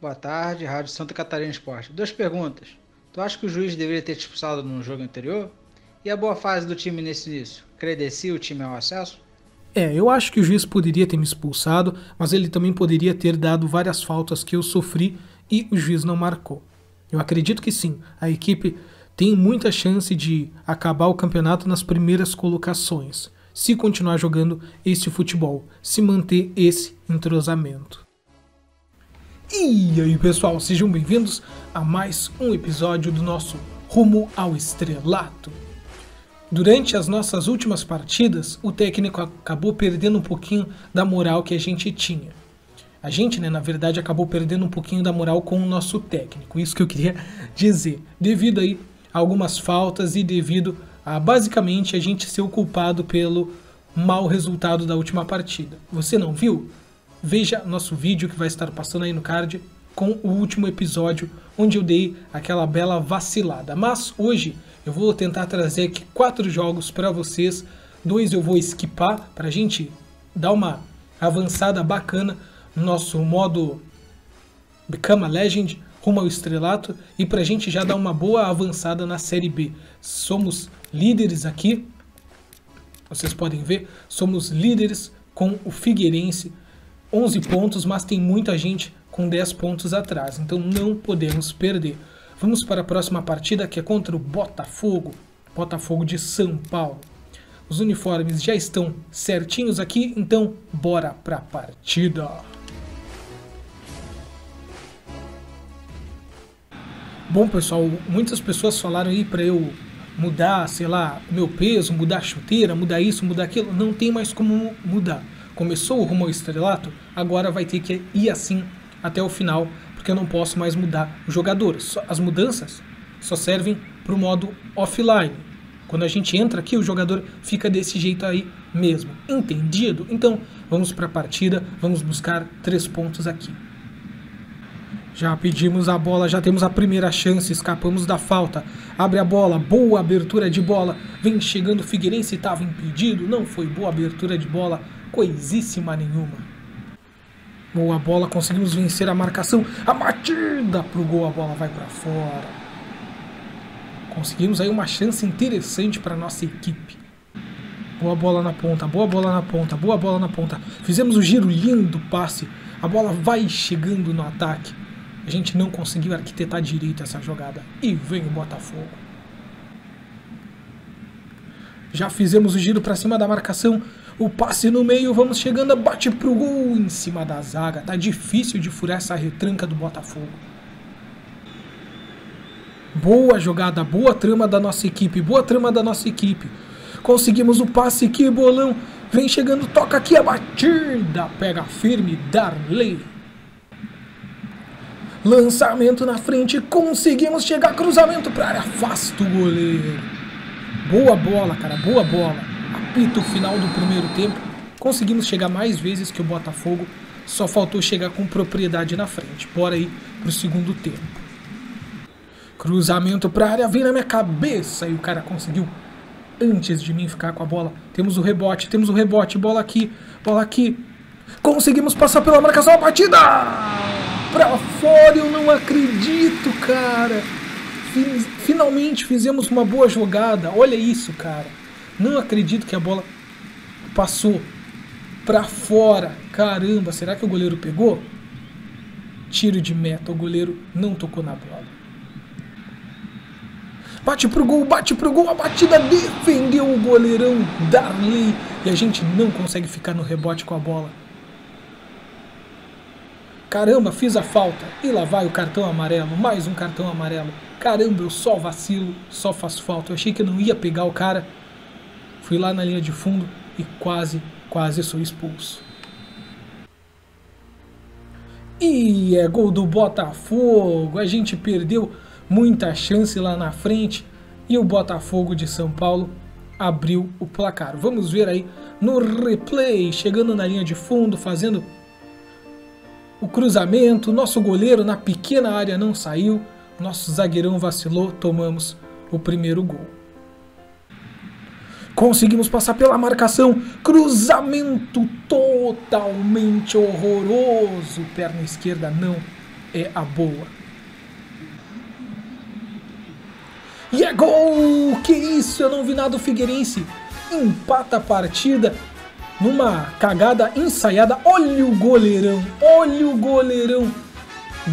Boa tarde, Rádio Santa Catarina Esporte. Duas perguntas. Tu acha que o juiz deveria ter te expulsado no jogo anterior? E a boa fase do time nesse início? Credencia o time ao acesso? É, eu acho que o juiz poderia ter me expulsado, mas ele também poderia ter dado várias faltas que eu sofri e o juiz não marcou. Eu acredito que sim, a equipe tem muita chance de acabar o campeonato nas primeiras colocações, se continuar jogando esse futebol, se manter esse entrosamento. E aí, pessoal, sejam bem-vindos a mais um episódio do nosso Rumo ao Estrelato. Durante as nossas últimas partidas, o técnico acabou perdendo um pouquinho da moral que a gente tinha. A gente, né, na verdade, acabou perdendo um pouquinho da moral com o nosso técnico. Isso que eu queria dizer. Devido aí a algumas faltas e devido a basicamente a gente ser o culpado pelo mau resultado da última partida. Você não viu? Veja nosso vídeo que vai estar passando aí no card com o último episódio onde eu dei aquela bela vacilada. Mas hoje eu vou tentar trazer aqui quatro jogos para vocês. Dois eu vou esquipar para a gente dar uma avançada bacana no nosso modo Become a Legend rumo ao estrelato e para a gente já dar uma boa avançada na Série B. Somos líderes aqui, vocês podem ver, somos líderes com o Figueirense 11 pontos, mas tem muita gente com 10 pontos atrás, então não podemos perder. Vamos para a próxima partida que é contra o Botafogo, Botafogo de São Paulo. Os uniformes já estão certinhos aqui, então bora para a partida. Bom, pessoal, muitas pessoas falaram aí para eu mudar, sei lá, meu peso, mudar a chuteira, mudar isso, mudar aquilo. Não tem mais como mudar. Começou o rumo ao estrelato, agora vai ter que ir assim até o final, porque eu não posso mais mudar os jogadores. As mudanças só servem para o modo offline. Quando a gente entra aqui, o jogador fica desse jeito aí mesmo. Entendido? Então, vamos para a partida, vamos buscar três pontos aqui. Já pedimos a bola, já temos a primeira chance, escapamos da falta. Abre a bola, boa abertura de bola. Vem chegando o Figueirense, estava impedido. Não foi boa abertura de bola, coisíssima nenhuma. Boa bola, conseguimos vencer a marcação. A batida pro gol, a bola vai para fora. Conseguimos aí uma chance interessante para nossa equipe. Boa bola na ponta, boa bola na ponta, boa bola na ponta. Fizemos o giro lindo passe. A bola vai chegando no ataque. A gente não conseguiu arquitetar direito essa jogada. E vem o Botafogo. Já fizemos o giro para cima da marcação. O passe no meio, vamos chegando, bate pro gol em cima da zaga. Tá difícil de furar essa retranca do Botafogo. Boa jogada, boa trama da nossa equipe, boa trama da nossa equipe. Conseguimos o passe aqui, bolão. Vem chegando, toca aqui a batida. Pega firme, Darley. Lançamento na frente, conseguimos chegar, cruzamento para área, afasta o goleiro. Boa bola, cara, boa bola. Apito final do primeiro tempo. Conseguimos chegar mais vezes que o Botafogo, só faltou chegar com propriedade na frente. Bora aí pro segundo tempo. Cruzamento para área, vem na minha cabeça e o cara conseguiu antes de mim ficar com a bola. Temos o rebote, temos o rebote, bola aqui, bola aqui. Conseguimos passar pela marcação, a batida! pra fora, eu não acredito, cara. Finalmente fizemos uma boa jogada. Olha isso, cara. Não acredito que a bola passou pra fora. Caramba, será que o goleiro pegou? Tiro de meta, o goleiro não tocou na bola. Bate pro gol, bate pro gol, a batida defendeu o goleirão Darley e a gente não consegue ficar no rebote com a bola. Caramba, fiz a falta. E lá vai o cartão amarelo, mais um cartão amarelo. Caramba, eu só vacilo, só faço falta. Eu achei que eu não ia pegar o cara. Fui lá na linha de fundo e quase, quase sou expulso. E é gol do Botafogo. A gente perdeu muita chance lá na frente e o Botafogo de São Paulo abriu o placar. Vamos ver aí no replay, chegando na linha de fundo, fazendo o cruzamento, nosso goleiro na pequena área não saiu, nosso zagueirão vacilou, tomamos o primeiro gol. Conseguimos passar pela marcação, cruzamento totalmente horroroso, perna esquerda não é a boa. E é gol! Que isso? Eu não vi nada do Figueirense. Empata a partida numa cagada ensaiada. Olha o goleirão, olha o goleirão.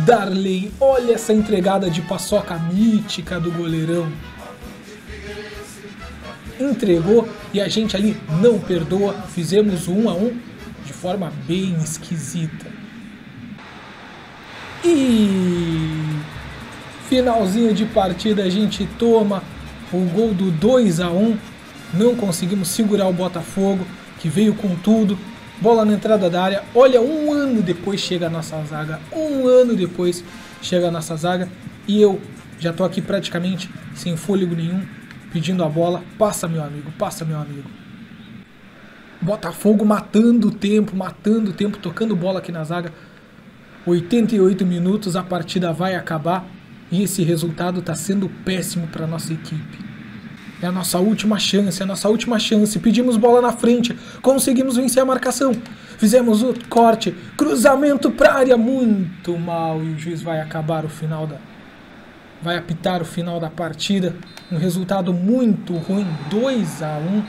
Darley, olha essa entregada de paçoca mítica do goleirão. Entregou e a gente ali não perdoa. Fizemos o 1 a 1 de forma bem esquisita. E finalzinho de partida a gente toma o gol do 2 a 1. Não conseguimos segurar o Botafogo que veio com tudo, bola na entrada da área. Olha, um ano depois chega a nossa zaga, um ano depois chega a nossa zaga e eu já tô aqui praticamente sem fôlego nenhum, pedindo a bola. Passa, meu amigo, passa, meu amigo. Botafogo matando o tempo, matando o tempo, tocando bola aqui na zaga. 88 minutos, a partida vai acabar e esse resultado está sendo péssimo para nossa equipe. É a nossa última chance, é a nossa última chance. Pedimos bola na frente, conseguimos vencer a marcação. Fizemos o corte, cruzamento para área, muito mal. E o juiz vai acabar o final da. Vai apitar o final da partida. Um resultado muito ruim, 2 a 1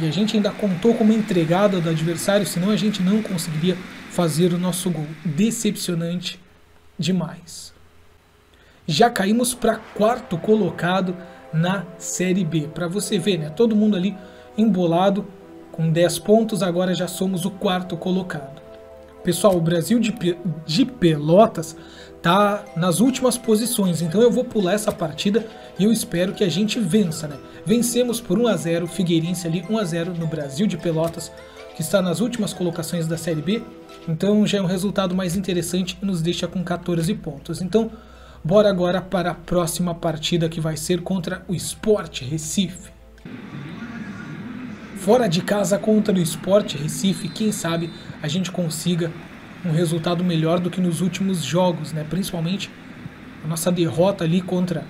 E a gente ainda contou com uma entregada do adversário, senão a gente não conseguiria fazer o nosso gol. Decepcionante demais. Já caímos para quarto colocado na Série B. Para você ver, né? Todo mundo ali embolado com 10 pontos, agora já somos o quarto colocado. Pessoal, o Brasil de, de Pelotas tá nas últimas posições, então eu vou pular essa partida e eu espero que a gente vença, né? Vencemos por 1 a 0, Figueirense ali 1 a 0 no Brasil de Pelotas, que está nas últimas colocações da Série B. Então já é um resultado mais interessante e nos deixa com 14 pontos. Então, Bora agora para a próxima partida que vai ser contra o Sport Recife. Fora de casa contra o Sport Recife, quem sabe a gente consiga um resultado melhor do que nos últimos jogos, né? Principalmente a nossa derrota ali contra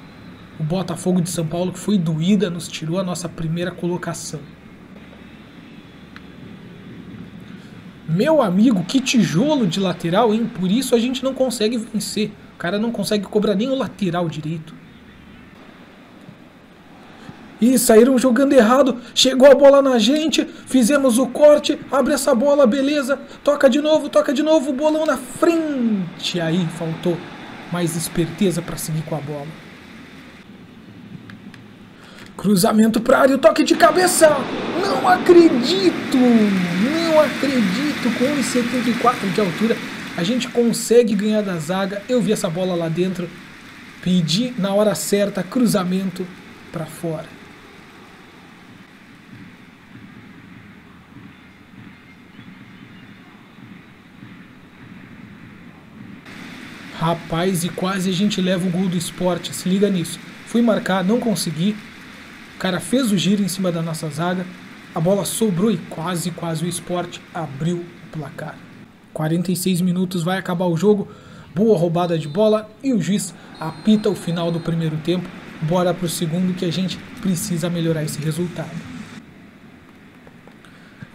o Botafogo de São Paulo, que foi doída, nos tirou a nossa primeira colocação. Meu amigo, que tijolo de lateral, hein? Por isso a gente não consegue vencer cara não consegue cobrar nem o lateral direito. E saíram jogando errado, chegou a bola na gente, fizemos o corte, abre essa bola, beleza, toca de novo, toca de novo, bolão na frente. Aí faltou mais esperteza para seguir com a bola. Cruzamento para área, toque de cabeça. Não acredito, não acredito com 1,74 de altura a gente consegue ganhar da zaga. Eu vi essa bola lá dentro, pedi na hora certa, cruzamento para fora. Rapaz, e quase a gente leva o gol do esporte. Se liga nisso. Fui marcar, não consegui. O cara fez o giro em cima da nossa zaga. A bola sobrou e quase, quase o esporte abriu o placar. 46 minutos vai acabar o jogo. Boa roubada de bola e o juiz apita o final do primeiro tempo. Bora pro segundo que a gente precisa melhorar esse resultado.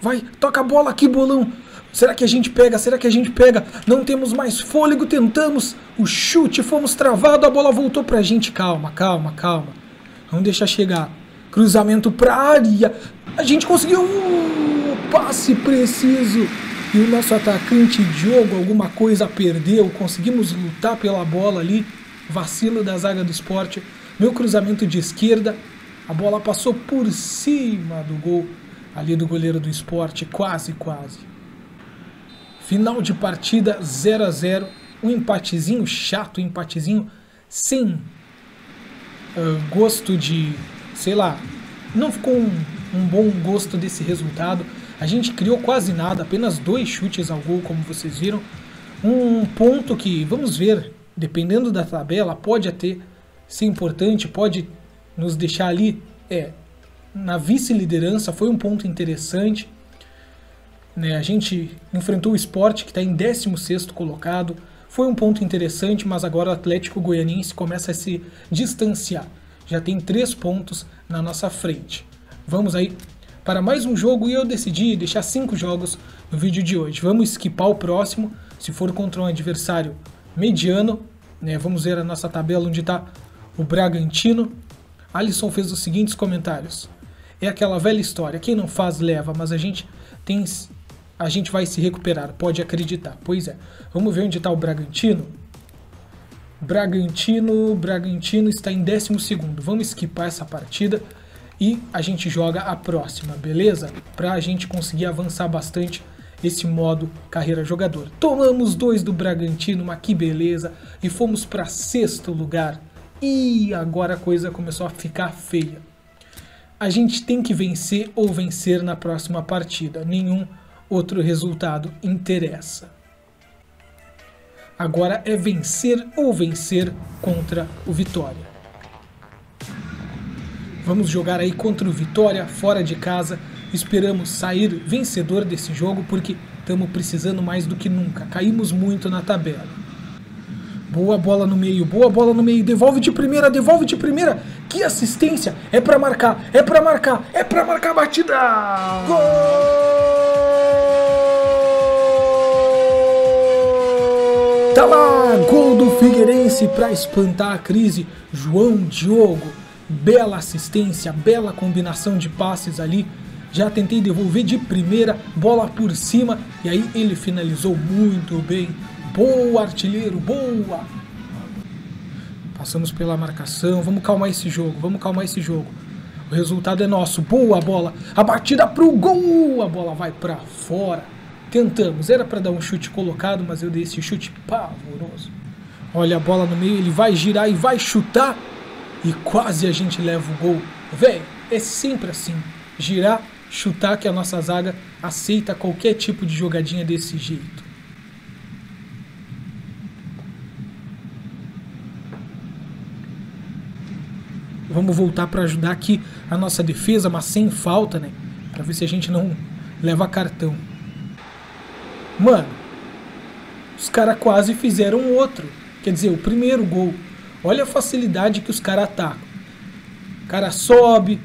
Vai, toca a bola aqui, bolão. Será que a gente pega? Será que a gente pega? Não temos mais fôlego, tentamos o chute, fomos travados, a bola voltou pra gente. Calma, calma, calma. Vamos deixar chegar. Cruzamento pra área. A gente conseguiu. Uh, passe preciso e o nosso atacante Diogo alguma coisa perdeu, conseguimos lutar pela bola ali, vacilo da zaga do esporte, meu cruzamento de esquerda, a bola passou por cima do gol ali do goleiro do esporte, quase, quase. Final de partida 0 a 0 um empatezinho chato, um empatezinho sem uh, gosto de, sei lá, não ficou um, um bom gosto desse resultado. A gente criou quase nada, apenas dois chutes ao gol, como vocês viram. Um ponto que, vamos ver, dependendo da tabela, pode até ser importante, pode nos deixar ali é, na vice-liderança, foi um ponto interessante. Né? A gente enfrentou o esporte que está em 16 colocado, foi um ponto interessante, mas agora o Atlético Goianiense começa a se distanciar. Já tem três pontos na nossa frente. Vamos aí para mais um jogo e eu decidi deixar cinco jogos no vídeo de hoje. Vamos esquipar o próximo, se for contra um adversário mediano. Né? Vamos ver a nossa tabela onde está o Bragantino. Alisson fez os seguintes comentários. É aquela velha história, quem não faz leva, mas a gente tem a gente vai se recuperar, pode acreditar. Pois é. Vamos ver onde está o Bragantino. Bragantino, Bragantino está em 12 Vamos esquipar essa partida e a gente joga a próxima, beleza? Para a gente conseguir avançar bastante esse modo carreira jogador. Tomamos dois do Bragantino, mas que beleza, e fomos para sexto lugar. E agora a coisa começou a ficar feia. A gente tem que vencer ou vencer na próxima partida. Nenhum outro resultado interessa. Agora é vencer ou vencer contra o Vitória. Vamos jogar aí contra o Vitória fora de casa. Esperamos sair vencedor desse jogo porque estamos precisando mais do que nunca. Caímos muito na tabela. Boa bola no meio, boa bola no meio. Devolve de primeira, devolve de primeira. Que assistência! É para marcar, é para marcar, é para marcar a batida. Gol! Tá lá, gol do Figueirense para espantar a crise. João Diogo, bela assistência, bela combinação de passes ali. Já tentei devolver de primeira, bola por cima e aí ele finalizou muito bem. Boa, artilheiro, boa! Passamos pela marcação, vamos calmar esse jogo, vamos calmar esse jogo. O resultado é nosso, boa bola, a batida pro gol, a bola vai para fora. Tentamos, era para dar um chute colocado, mas eu dei esse chute pavoroso. Olha a bola no meio, ele vai girar e vai chutar e quase a gente leva o gol. Velho, é sempre assim. Girar, chutar que a nossa zaga aceita qualquer tipo de jogadinha desse jeito. Vamos voltar para ajudar aqui a nossa defesa, mas sem falta, né? Para ver se a gente não leva cartão. Mano, os caras quase fizeram outro. Quer dizer, o primeiro gol. Olha a facilidade que os caras atacam. O cara sobe,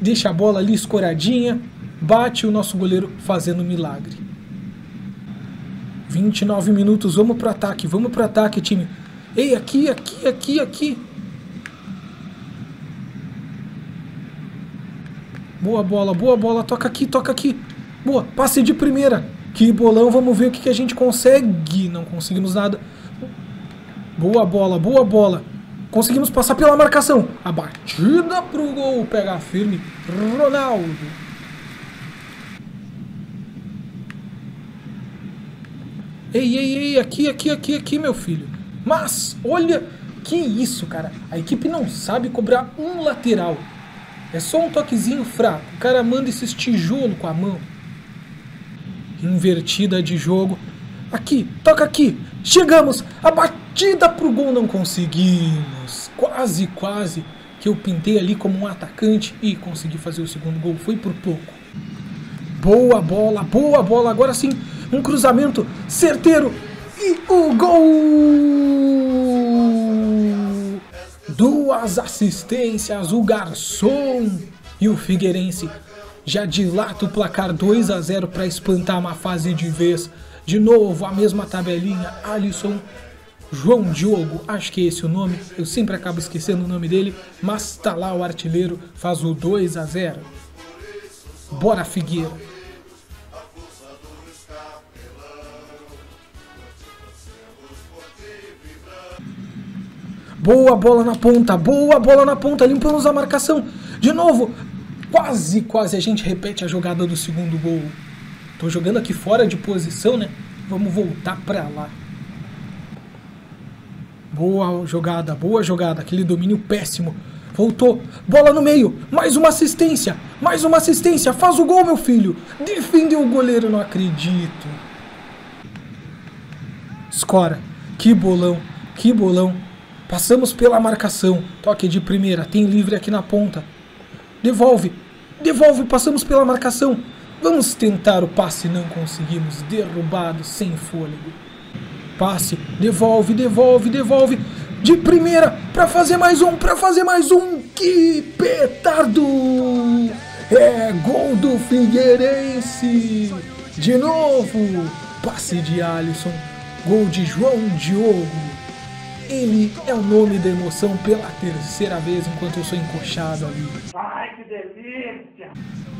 deixa a bola ali escoradinha, bate o nosso goleiro fazendo milagre. 29 minutos, vamos pro ataque, vamos pro ataque, time. Ei, aqui, aqui, aqui, aqui. Boa bola, boa bola, toca aqui, toca aqui. Boa, passe de primeira. Que bolão, vamos ver o que, que a gente consegue. Não conseguimos nada. Boa bola, boa bola. Conseguimos passar pela marcação. A batida pro gol. Pega firme. Ronaldo. Ei, ei, ei, aqui, aqui, aqui, aqui, meu filho. Mas, olha, que isso, cara. A equipe não sabe cobrar um lateral. É só um toquezinho fraco. O cara manda esses tijolos com a mão invertida de jogo. Aqui, toca aqui. Chegamos. A batida pro gol não conseguimos. Quase, quase que eu pintei ali como um atacante e consegui fazer o segundo gol. Foi por pouco. Boa bola, boa bola. Agora sim, um cruzamento certeiro e o gol! Duas assistências, o garçom e o Figueirense já dilata o placar 2 a 0 para espantar uma fase de vez. De novo, a mesma tabelinha. Alisson, João Diogo, acho que é esse o nome. Eu sempre acabo esquecendo o nome dele. Mas tá lá o artilheiro, faz o 2 a 0 Bora, Figueira. Boa bola na ponta, boa bola na ponta, limpamos a marcação. De novo, quase, quase a gente repete a jogada do segundo gol. Tô jogando aqui fora de posição, né? Vamos voltar para lá. Boa jogada, boa jogada. Aquele domínio péssimo. Voltou. Bola no meio. Mais uma assistência. Mais uma assistência. Faz o gol, meu filho. Defendeu o goleiro, não acredito. Escora. Que bolão. Que bolão. Passamos pela marcação. Toque de primeira. Tem livre aqui na ponta. Devolve. Devolve, passamos pela marcação. Vamos tentar o passe, não conseguimos. Derrubado, sem fôlego. Passe, devolve, devolve, devolve. De primeira, para fazer mais um, para fazer mais um. Que petardo! É gol do Figueirense. De novo, passe de Alisson. Gol de João Diogo. Ele é o nome da emoção pela terceira vez enquanto eu sou encoxado ali.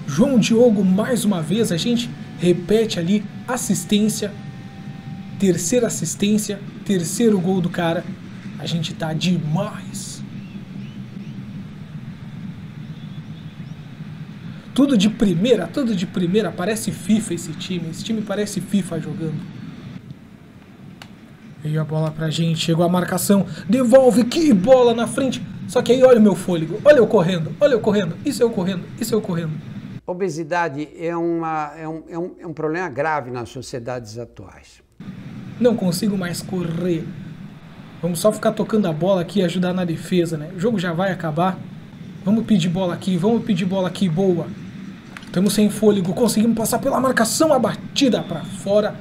João Diogo, mais uma vez, a gente repete ali assistência, terceira assistência, terceiro gol do cara. A gente tá demais. Tudo de primeira, tudo de primeira. Parece FIFA esse time. Esse time parece FIFA jogando. Veio a bola pra gente, chegou a marcação, devolve, que bola na frente. Só que aí olha o meu fôlego, olha eu correndo, olha eu correndo, isso eu correndo, isso eu correndo. Obesidade é, uma, é, um, é, um, é um problema grave nas sociedades atuais. Não consigo mais correr. Vamos só ficar tocando a bola aqui e ajudar na defesa, né? O jogo já vai acabar. Vamos pedir bola aqui, vamos pedir bola aqui, boa. Estamos sem fôlego, conseguimos passar pela marcação, a batida para fora.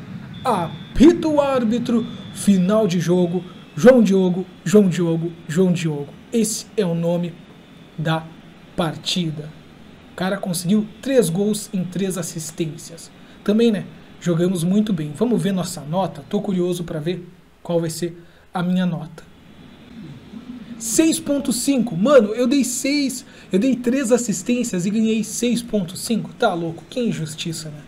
Apita o árbitro, final de jogo, João Diogo, João Diogo, João Diogo. Esse é o nome da partida. O cara conseguiu três gols em três assistências. Também, né? Jogamos muito bem. Vamos ver nossa nota? Tô curioso para ver qual vai ser a minha nota. 6.5. Mano, eu dei 6. Eu dei 3 assistências e ganhei 6.5. Tá louco? Que injustiça, né?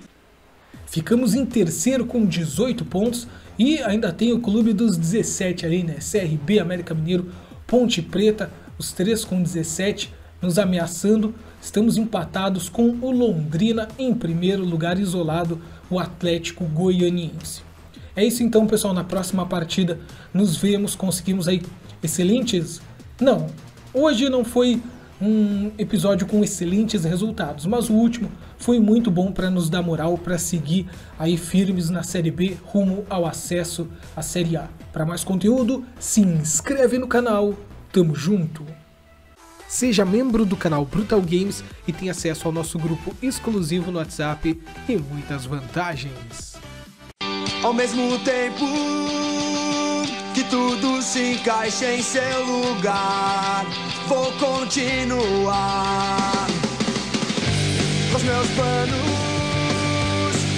Ficamos em terceiro com 18 pontos e ainda tem o clube dos 17 ali, né? CRB, América Mineiro, Ponte Preta, os três com 17 nos ameaçando. Estamos empatados com o Londrina em primeiro lugar, isolado o Atlético Goianiense. É isso então, pessoal. Na próxima partida nos vemos, conseguimos aí excelentes. Não, hoje não foi um episódio com excelentes resultados, mas o último foi muito bom para nos dar moral para seguir aí firmes na Série B rumo ao acesso à Série A. Para mais conteúdo, se inscreve no canal. Tamo junto. Seja membro do canal Brutal Games e tenha acesso ao nosso grupo exclusivo no WhatsApp e muitas vantagens. Ao mesmo tempo que tudo se encaixa em seu lugar, vou continuar com os meus planos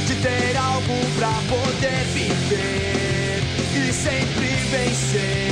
de ter algo pra poder viver e sempre vencer.